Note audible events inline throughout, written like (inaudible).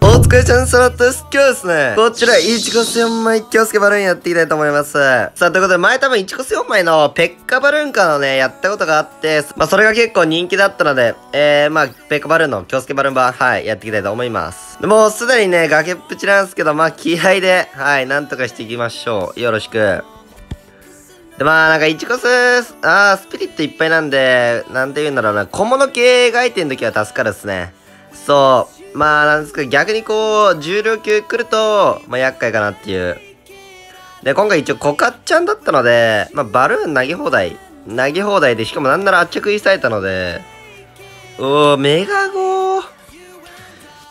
お疲れちゃんさまです。今日ですね、こちら、いちこす4枚、京介バルーンやっていきたいと思います。さあ、ということで、前多分いちこす4枚のペッカバルーンカーのね、やったことがあって、まあ、それが結構人気だったので、えー、まあ、ペッカバルーンの京介バルーン版、はい、やっていきたいと思います。もうすでにね、崖っぷちなんですけど、まあ、気合で、はい、なんとかしていきましょう。よろしく。で、まあ、なんか、イチコス、あー、スピリットいっぱいなんで、なんて言うんだろうな、小物系描いてん時は助かるっすね。そう。まあ、なんですけど、逆にこう、重量級来ると、まあ、厄介かなっていう。で、今回一応、コカッちゃんだったので、まあ、バルーン投げ放題。投げ放題で、しかもなんなら圧着いされたので、おー、メガゴー。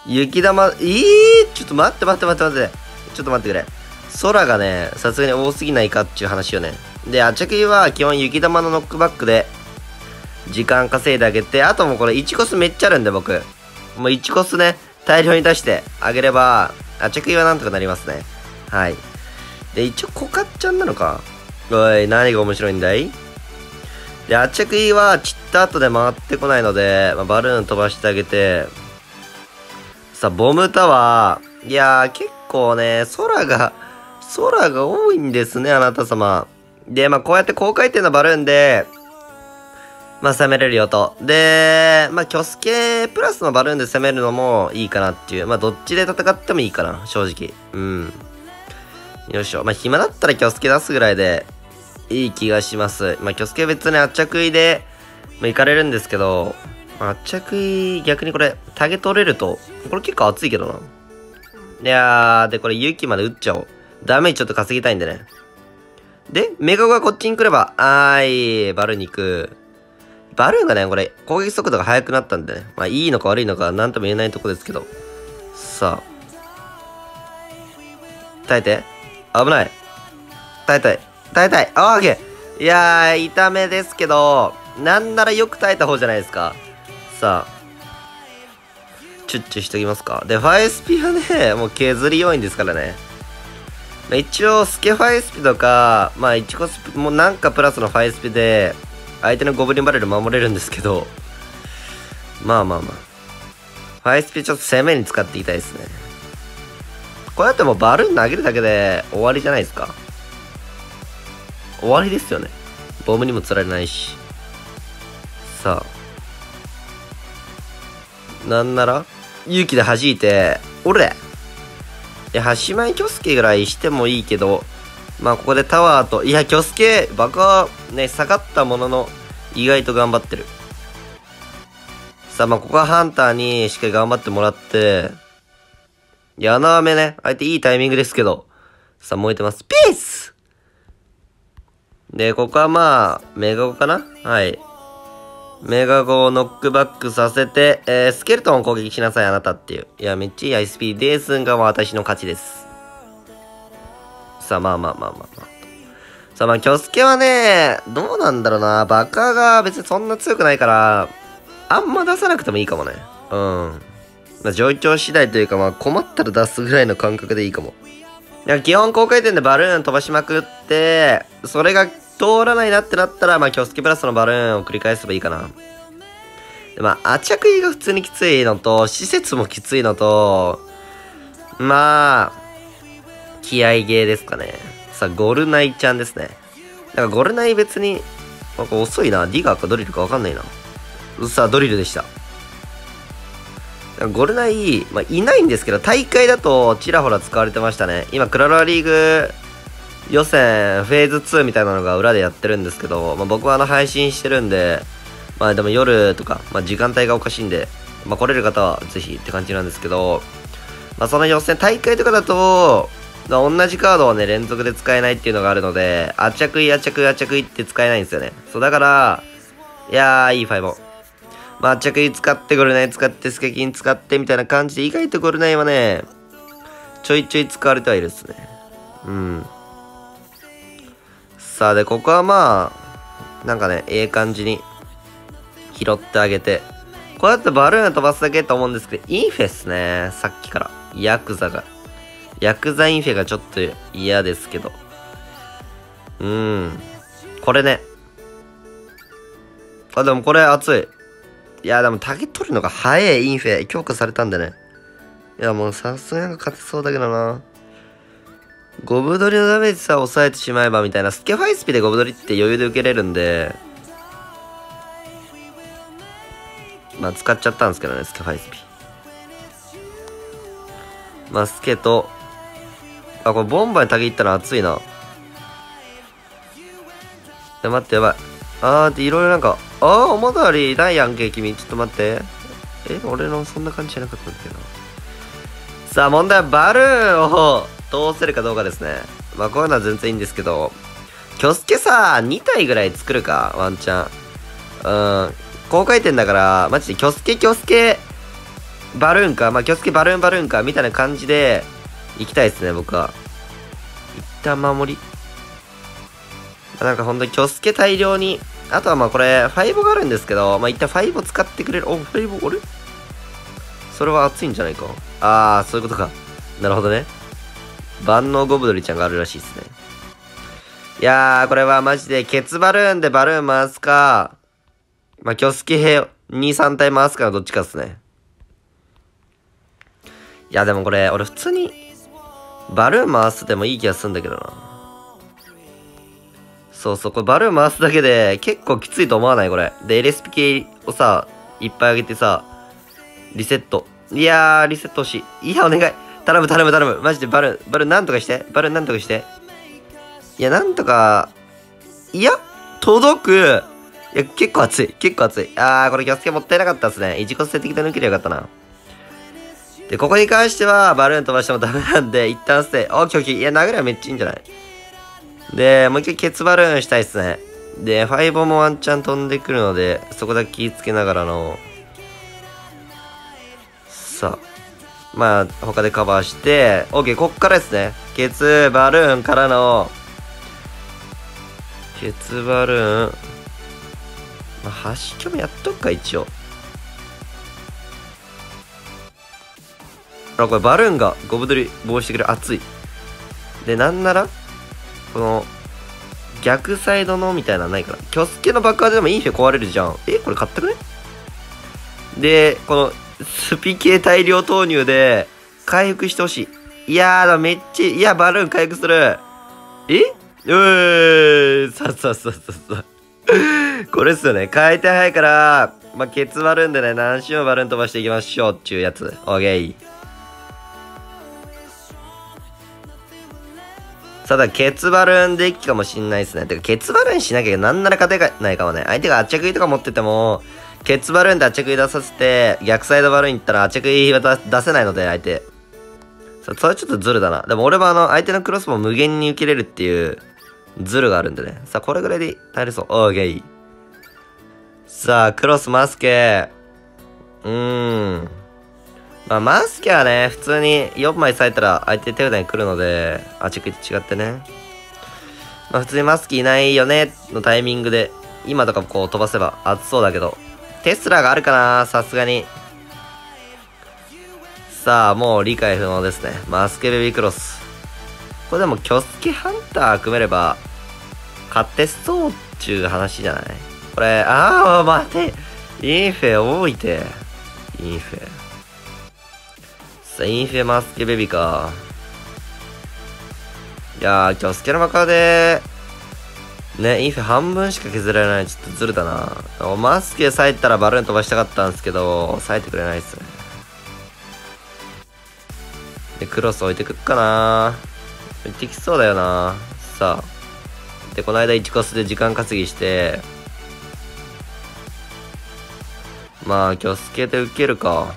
雪玉、いいちょっと待って待って待って待って。ちょっと待ってくれ。空がね、さすがに多すぎないかっていう話よね。で、あちゃくいは基本雪玉のノックバックで、時間稼いであげて、あともうこれ1コスめっちゃあるんで僕。もう1コスね、大量に出してあげれば、あちゃくいはなんとかなりますね。はい。で、一応コカッちゃんなのかおい、何が面白いんだい？で、あちゃくいは散った後で回ってこないので、まあ、バルーン飛ばしてあげて、さあ、ボムタワー。いやー、結構ね、空が、空が多いんですね、あなた様。で、まあ、こうやって高回転のバルーンで、まあ、攻めれるよと。で、まあ、キョスケプラスのバルーンで攻めるのもいいかなっていう。まあ、どっちで戦ってもいいかな、正直。うん。よいしょ。まあ、暇だったらキョスケ出すぐらいで、いい気がします。まあ、キョスケ別に圧着いで、まあ、行かれるんですけど、まあ、圧着い、逆にこれ、タゲ取れると、これ結構熱いけどな。いやー、で、これ勇気まで打っちゃおう。ダメージちょっと稼ぎたいんでね。で、メガゴがこっちに来れば、あーい、バルに行く。バルーンがね、これ、攻撃速度が速くなったんでね。まあ、いいのか悪いのか、なんとも言えないとこですけど。さあ。耐えて。危ない。耐えたい。耐えたい。あー、ケー。いやー、痛めですけど、なんならよく耐えた方じゃないですか。さあ。チュッチュしときますか。で、ファイスピはね、もう削り要因ですからね。ま、一応、スケファイスピとか、まあ、1個スピ、もうなんかプラスのファイスピで、相手のゴブリンバレル守れるんですけど、まあまあまあ。ファイスピちょっと攻めに使っていきたいですね。こうやってもうバルーン投げるだけで終わりじゃないですか。終わりですよね。ボムにも釣られないし。さあ。なんなら勇気で弾いて、おれいや、橋前京介ぐらいしてもいいけど、まあここでタワーと、いや、京介、バカ、ね、下がったものの、意外と頑張ってる。さあ、まあここはハンターにしっかり頑張ってもらって、いや、穴埋めね、相手いいタイミングですけど、さあ燃えてます。ピースで、ここはまあ、メガゴかな？はい。メガゴをノックバックさせて、えー、スケルトンを攻撃しなさい、あなたっていう。いや、めっちゃいい ISP ですんが私の勝ちです。さあ、まあまあまあまあまあ。さあ、まあ、キョスケはね、どうなんだろうな。バカが別にそんな強くないから、あんま出さなくてもいいかもね。うん。まあ、状況次第というか、まあ、困ったら出すぐらいの感覚でいいかも。いや、基本高回転でバルーン飛ばしまくって、それが通らないなってなったら、まあ、キョスケプラスのバルーンを繰り返せばいいかな。でまあ、圧着が普通にきついのと、施設もきついのと、まあ、気合ゲーですかね。さあ、ゴルナイちゃんですね。なんかゴルナイ別に、なんか遅いな。ディガーかドリルかわかんないな。さあ、ドリルでした。ゴルナイ、まあ、いないんですけど、大会だとちらほら使われてましたね。今、クララリーグ予選フェーズ2みたいなのが裏でやってるんですけど、まあ、僕はあの配信してるんで、まあでも夜とか、まあ、時間帯がおかしいんで、まあ、来れる方はぜひって感じなんですけど、まあ、その予選大会とかだと、同じカードをね、連続で使えないっていうのがあるので、あ着い、あ着い、あ着いって使えないんですよね。そう、だから、いやー、いいファイボ。まあ、着い使ってゴルナイ使って、スケキン使ってみたいな感じで、意外とゴルナイはね、ちょいちょい使われてはいるっすね。うん。さあ、で、ここはまあ、なんかね、ええ感じに拾ってあげて。こうやってバルーン飛ばすだけと思うんですけど、インフェっすね。さっきから。ヤクザが。ヤクザインフェがちょっと嫌ですけど。うん。これね。あ、でもこれ熱い。いや、でもタゲ取るのが早いインフェ強化されたんでね。いや、もうさすがに勝てそうだけどな。ゴブドリのダメージさ、抑えてしまえばみたいな。スケファイスピでゴブドリって余裕で受けれるんで、まあ使っちゃったんですけどね、スケファイスピ。まあ、スケと、あ、これボンバーにたぎったら熱いな。や、待って、やばい。あーっていろいろなんか、あー、おもだりないやんけ、君。ちょっと待って。え、俺のそんな感じじゃなかったんだけど。さあ、問題はバルーンを通せるかどうかですね。まあ、こういうのは全然いいんですけど、キョスケさ、2体ぐらい作るか、ワンチャン。うん。高回転だから、マジでキョスケ、キョスケ、バルーンか、まあ、キョスケ、バルーン、バルーンか、みたいな感じで、行きたいですね、僕は。一旦守り。なんかほんとに、キョスケ大量に、あとはまあこれ、ファイボがあるんですけど、まあ一旦ファイボ使ってくれる。お、ファイボ、あれそれは熱いんじゃないか？ああ、そういうことか。なるほどね。万能ゴブドリちゃんがあるらしいですね。いやー、これはマジで、ケツバルーンでバルーン回すか、まあ、キョスケ兵2、3体回すかどっちかっすね。いや、でもこれ、俺普通に、バルーン回すでもいい気がするんだけどな。そうそう、これバルーン回すだけで結構きついと思わない？これ。で、LSP 系をさ、いっぱいあげてさ、リセット。いやー、リセット欲しい。いや、お願い。頼む、頼む、頼む。マジでバルーン、バルーンなんとかして。バルーンなんとかして。いや、なんとか、いや、届く。いや、結構熱い。結構熱い。あー、これ気をつけもったいなかったっすね。一個捨て的で抜けりゃよかったな。で、ここに関しては、バルーン飛ばしてもダメなんで、一旦捨て。オッケーオッケー。いや、殴りはめっちゃいいんじゃない？で、もう一回ケツバルーンしたいっすね。で、ファイボもワンチャン飛んでくるので、そこだけ気ぃつけながらの、さあ、まあ、他でカバーして、OK、こっからですね。ケツバルーンからの、ケツバルーン、まあ、端っこもやっとくか、一応。あ、これバルーンがゴブドリ防止してくれる。熱い。で、なんなら、この、逆サイドのみたいなのないかな。キョスケの爆破でもインフェ壊れるじゃん。えこれ買ったくね？で、この、スピ系大量投入で、回復してほしい。いやー、めっちゃ、いや、バルーン回復する。え？うーさささささ。(laughs) これっすよね。回転早いから、まあ、ケツバルーンでね、何周もバルーン飛ばしていきましょうっていうやつ。オッケー。ただ、ケツバルーンデッキかもしんないですね。てか、ケツバルーンしなきゃなんなら勝てないかもね。相手があっちゃくいとか持ってても、ケツバルーンであっちゃくい出させて、逆サイドバルーン行ったらあっちゃくいは出せないので、相手。それちょっとズルだな。でも俺もあの、相手のクロスも無限に受けれるっていう、ズルがあるんでね。さあ、これぐらいで耐えれそう。オーケー。さあ、クロスマスケ。うーん。まあ、マスケはね、普通に4枚咲いたら相手手札に来るので、あ、ちく違ってね。まあ、普通にマスクいないよね、のタイミングで、今とかこう飛ばせば熱そうだけど、テスラがあるかなさすがに。さあ、もう理解不能ですね。マスケベビークロス。これでも、キョスケハンター組めれば、勝てそうっちゅう話じゃない？これ、ああ、待て。インフェ多いて。インフェ。インフェマスケベビーか。いやー、キョスケのマカで、ね、インフェ半分しか削られない。ちょっとずるだな。マスケ割いたらバルーン飛ばしたかったんですけど、割いてくれないっすね。で、クロス置いてくっかな置いてきそうだよなさあ。で、この間1コスで時間稼ぎして、まあ、今日スケで受けるか。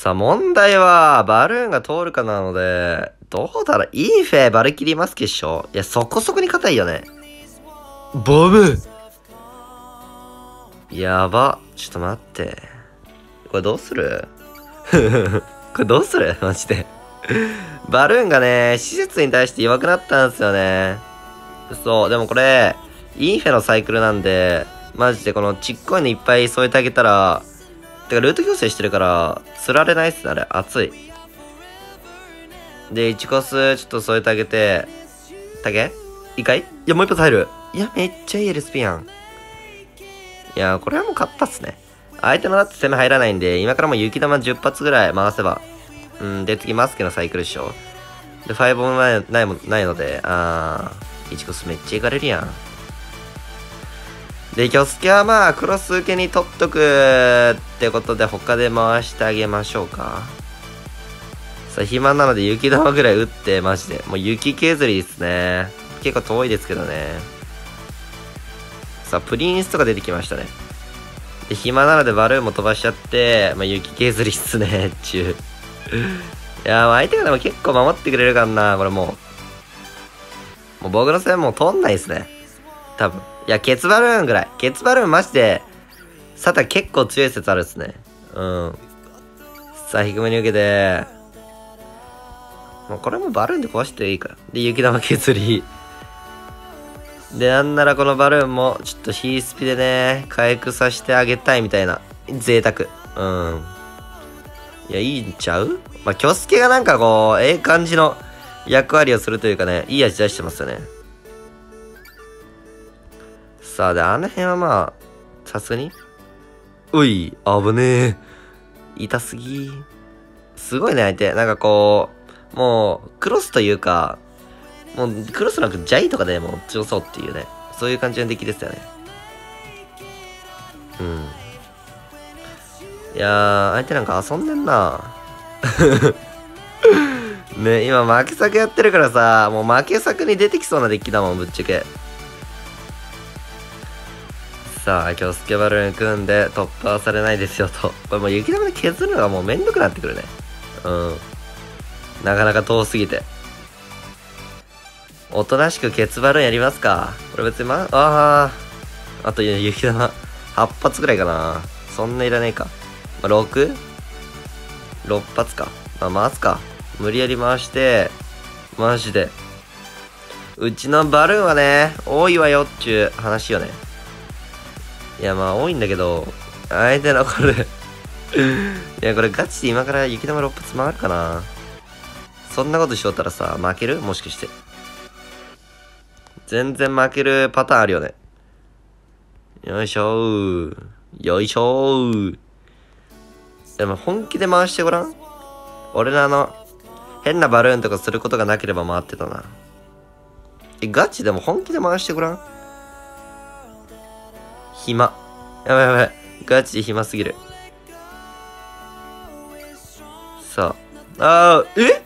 さあ、問題は、バルーンが通るかなので、どうだろう？インフェバルキリマスケっしょいや、そこそこに硬いよね。ボムやば。ちょっと待って。これどうする？(laughs) これどうする？マジでバルーンがね、施設に対して弱くなったんですよね。そう、でもこれ、インフェのサイクルなんで、マジでこのちっこいのいっぱい添えてあげたら、てか、ルート矯正してるから、釣られないっすね、あれ。熱い。で、1コス、ちょっと添えてあげて、竹？いいかいいや、もう一発入る。いや、めっちゃいい LSP やん。いや、これはもう勝ったっすね。相手のだって攻め入らないんで、今からもう雪玉10発ぐらい回せば。うん、で、次マスケのサイクルでしょ。で、5もないないもないので、あー、1コスめっちゃいかれるやん。で、キョスケはまあ、クロス受けに取っとくってことで、他で回してあげましょうか。さあ、暇なので雪玉ぐらい打って、マジで。もう雪削りですね。結構遠いですけどね。さあ、プリンスとか出てきましたね。で、暇なのでバルーンも飛ばしちゃって、まあ、雪削りっすね、中。いや相手がでも結構守ってくれるからな、これもう。もう僕の戦もう通んないですね。多分。いや、ケツバルーンぐらい。ケツバルーンマジで、サタ結構強い説あるっすね。うん。さあ、低めに受けて、もうこれもバルーンで壊していいから。で、雪玉削り。で、なんならこのバルーンも、ちょっとヒースピでね、回復させてあげたいみたいな。贅沢。うん。いや、いいんちゃう？まあ、キョスケがなんかこう、ええ感じの役割をするというかね、いい味出してますよね。さあ、で、あの辺はまあ、さすがに？うい、危ねえ。痛すぎ。すごいね、相手。なんかこう、もう、クロスというか、もう、クロスなんかジャイとかでも強そうっていうね、そういう感じの出来ですよね。うん。いやー、相手なんか遊んでんな (laughs) ね、今負け作やってるからさ、もう負け作に出てきそうなデッキだもん、ぶっちゃけ。さ、今日スケバルーン組んで突破されないですよと。これもう雪玉で削るのがもうめんどくなってくるね。うん。なかなか遠すぎて。おとなしくケツバルーンやりますか。これ別にま、ああ。あと雪玉8発ぐらいかな。そんないらねえか。ま、6?6 発か。まあ、回すか。無理やり回して、マジで。うちのバルーンはね、多いわよっちゅう話よね。いや、まあ多いんだけど、相手のこれ (laughs) いや、これガチで今から雪玉6発回るかなそんなことしとったらさ、負ける？もしかして。全然負けるパターンあるよね。よいしょー。よいしょー。でも本気で回してごらん。俺のあの、変なバルーンとかすることがなければ回ってたな。え、ガチでも本気で回してごらん。暇。やばいやばい。ガチで暇すぎる。さあ。あー、え？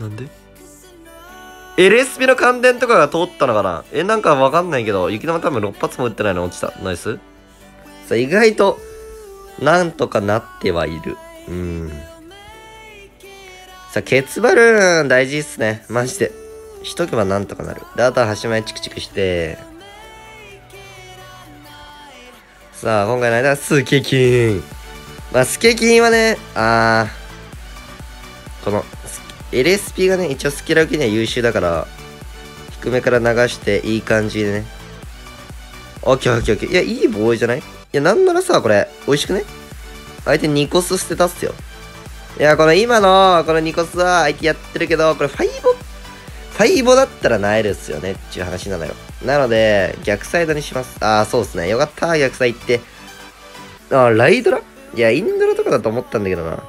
なんで ?LSP の感電とかが通ったのかな？え、なんかわかんないけど、雪玉多分6発も撃ってないの落ちた。ナイスさあ、意外と、なんとかなってはいる。うん。さあ、ケツバルーン大事っすね。マジで。しとけばなんとかなる。で、あとは端前チクチクして、さあ、今回の間はスケキン。まあ、スケキンはね、あー、この、LSP がね、一応スキル受けには優秀だから、低めから流していい感じでね。オッケーオッケーオッケー。いや、いいボーイじゃない？いや、なんならさ、これ、美味しくね？相手2コス捨てたっすよ。いや、この今の、この2コスは相手やってるけど、これファイボ、ファイボだったらなえるっすよねっていう話なのよ。なので、逆サイドにします。ああ、そうっすね。よかった、逆サイって。あライドラ？いや、インドラとかだと思ったんだけどな。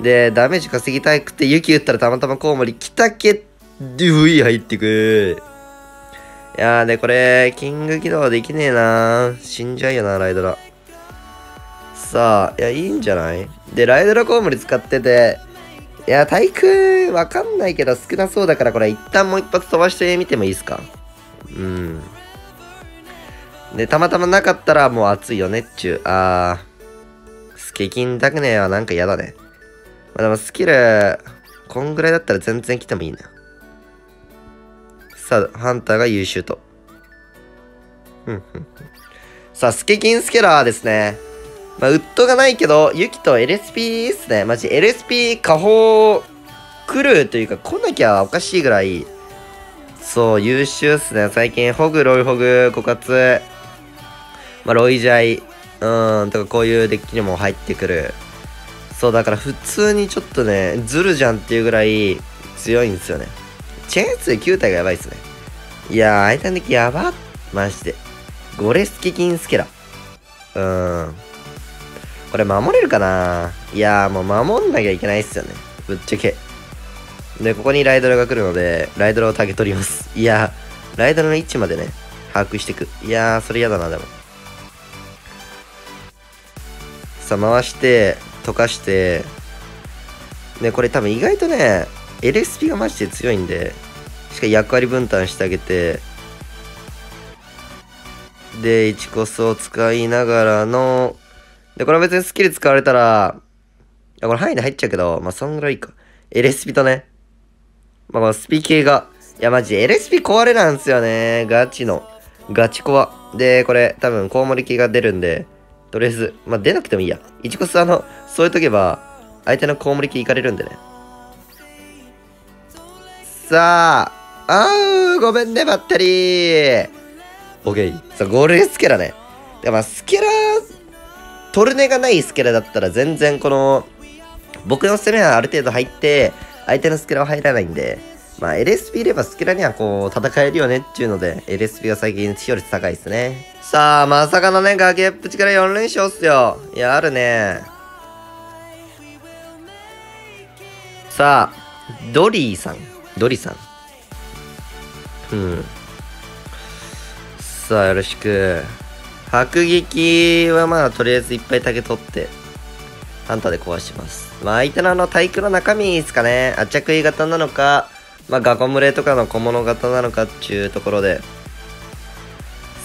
で、ダメージ稼ぎたくて、雪打ったらたまたまコウモリ来たけど、うい入ってく。いやーで、これ、キング起動できねえな死んじゃうよな、ライドラ。さあ、いや、いいんじゃない？で、ライドラコウモリ使ってて、いや、対空、わかんないけど少なそうだから、これ一旦もう一発飛ばしてみてもいいですか？うん。で、たまたまなかったらもう熱いよねっちゅう。あー。スケキンだけねはなんか嫌だね。まあ、でもスキル、こんぐらいだったら全然来てもいいな。さあ、ハンターが優秀と。さあ、スケキンスケラーですね。まあ、ウッドがないけど、ユキと LSP っすね。マジ LSP 下方来るというか来なきゃおかしいぐらい、そう、優秀っすね。最近、ホグ、ロイホグ、枯渇、まあ、ロイジャイ、うん、とかこういうデッキにも入ってくる。そう、だから普通にちょっとね、ズルじゃんっていうぐらい強いんですよね。チェーン数9体がやばいっすね。いやー、相手の敵やばマジで。ゴレスケキンスケラ。うーん。これ守れるかないやーもう守んなきゃいけないっすよね。ぶっちゃけ。で、ここにライドラが来るので、ライドラをタゲ取ります。いやー、ライドラの位置までね、把握していく。いやー、それ嫌だな、でも。さあ、回して、溶かして、ね、これ多分意外とね、LSP がマジで強いんで、しかも役割分担してあげて、で、1コスを使いながらの、で、これは別にスキル使われたら、これ範囲で入っちゃうけど、まあ、そんぐらいか。LSP とね、まあ、このスピ系が、いや、マジ LSP 壊れなんですよね。ガチの。ガチコア。で、これ、多分、コウモリ系が出るんで、とりあえず、まあ、出なくてもいいや。1コスあの、添えとけば、相手のコウモリ系いかれるんでね。さあ、あー、ごめんね、バッテリー。オッケー。さあ、ゴールスケラね。で、まあ、スケラ、トルネがないスケラだったら全然この、僕の攻めはある程度入って、相手のスケラは入らないんで、まあ、LSP いればスケラにはこう、戦えるよねっていうので、LSP が最近視聴率高いですね。さあ、まさかのね、崖っぷちから4連勝っすよ。いや、あるね。さあ、ドリーさん。ドリーさん。うん。さあ、よろしく。迫撃はまあ、とりあえずいっぱい竹取って、ハンターで壊します。まあ、相手のあの、体育の中身ですかね。圧着衣型なのか、まあ、ガコ群れとかの小物型なのかっていうところで。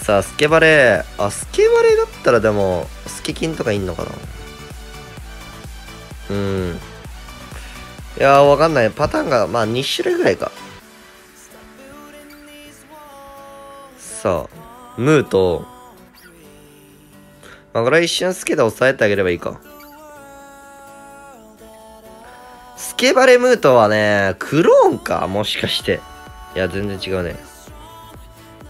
さあ、スケバレー。あ、スケバレーだったらでも、スケキンとかいんのかなうん。いやー、わかんない。パターンが、まあ、2種類ぐらいか。さあ、ムーと、まあ、これは一瞬スケで抑えてあげればいいか。ケバレムートはね、クローンか？もしかして。いや、全然違うね。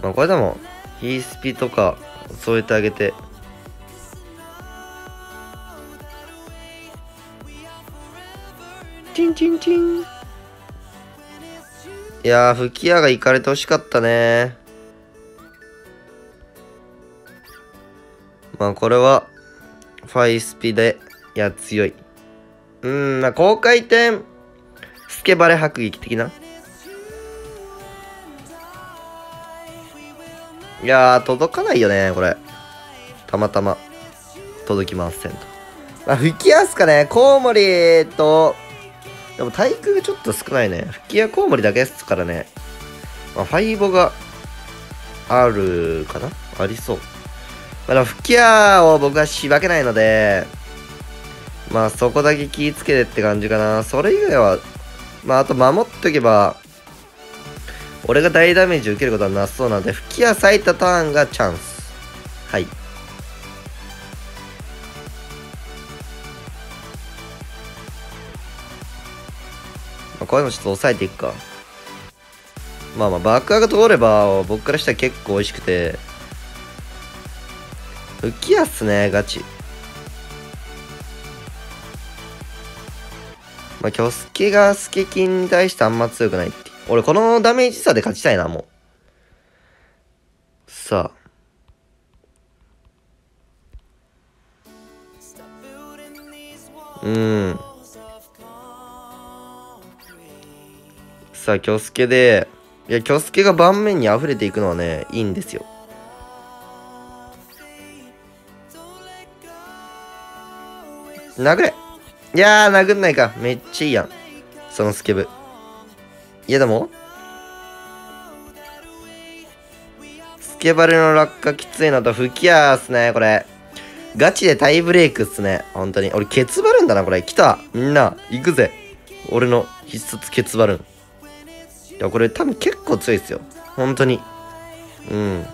まあ、これでも、ヒースピとか添えてあげて。チンチンチン。いやー、吹き矢が行かれてほしかったね。まあ、これは、ファイスピで、いや、強い。うん、まあ、高回転、スケバレ迫撃的な？いやー、届かないよね、これ。たまたま、届きませんと。まあ、吹き矢っすかね、コウモリと、でも対空がちょっと少ないね。吹き矢コウモリだけですからね。まあ、ファイボがあるかな？ありそう。まあ、でも吹き矢を僕はしばけないので、まあそこだけ気ぃつけてって感じかな。それ以外は、まああと守っとけば、俺が大ダメージ受けることはなさそうなので、吹き矢咲いたターンがチャンス。はい。まあ、こういうのちょっと抑えていくか。まあまあ、バックアが通れば、僕からしたら結構美味しくて、吹き矢っすね、ガチ。まあ、キョスケがスケキンに対してあんま強くないって。俺、このダメージ差で勝ちたいな、もう。さあ。うん。さあ、キョスケで、いや、キョスケが盤面に溢れていくのはね、いいんですよ。殴れいやー、殴んないか。めっちゃいいやん。そのスケブ。いや、でも、スケバルの落下きついのと吹き矢っすね、これ。ガチでタイブレイクっすね。本当に。俺、ケツバルンだな、これ。来た。みんな、行くぜ。俺の必殺ケツバルン。いや、これ多分結構強いっすよ。本当に。うん。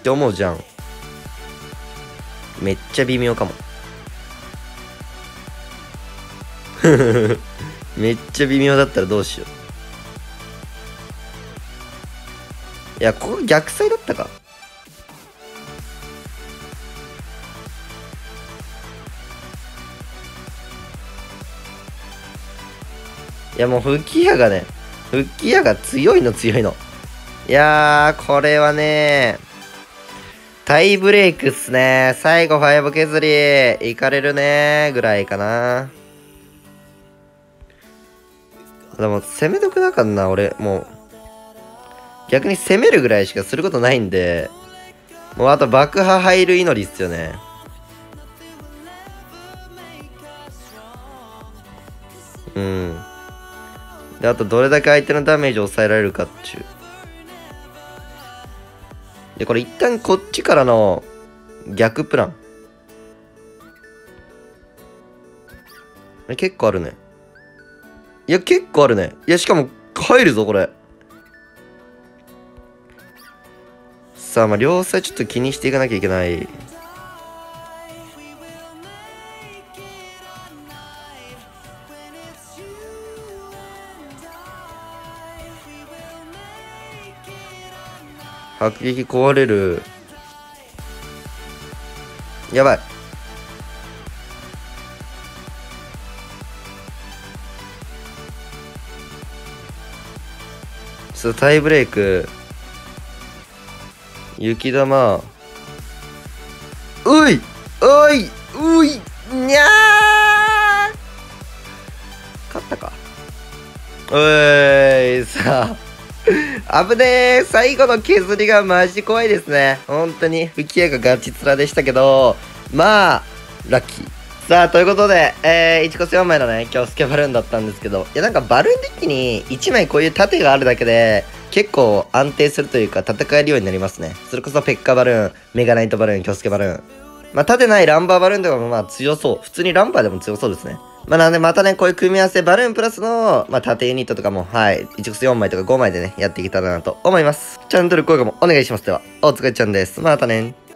って思うじゃん。めっちゃ微妙かも。(laughs) めっちゃ微妙だったらどうしよう。いや、ここ逆サイだったか。いや、もう吹き矢がね、吹き矢が強いの強いの。いやー、これはねタイブレイクっすね。最後5削り、いかれるねぐらいかな。でも、攻めとくなかんな、俺。もう。逆に攻めるぐらいしかすることないんで、もうあと爆破入る祈りっすよね。うん。で、あとどれだけ相手のダメージを抑えられるかっちゅう。で、これ一旦こっちからの逆プラン。結構あるね。いや、結構あるね。いや、しかも帰るぞ、これ。さあ、まあ、両サイちょっと気にしていかなきゃいけない。迫撃壊れる。やばい。そう、タイブレイク。雪玉。ういおいういにゃー勝ったか。おいさあ。危ねえ最後の削りがマジ怖いですね。本当に、吹き矢がガチ面でしたけど、まあ、ラッキー。さあ、ということで、えー、1コス4枚のね、今日スケバルーンだったんですけど、いや、なんかバルーンデッキに1枚こういう盾があるだけで、結構安定するというか、戦えるようになりますね。それこそペッカバルーン、メガナイトバルーン、キョスケバルーン。まあ、盾ないランバーバルーンとかもまあ強そう。普通にランバーでも強そうですね。まあ、なんでまたね、こういう組み合わせ、バルーンプラスの、まあ、縦ユニットとかも、はい、1ク4枚とか5枚でね、やっていけたらなと思います。チャンネル登録もお願いします。では、お疲れちゃんです。またね。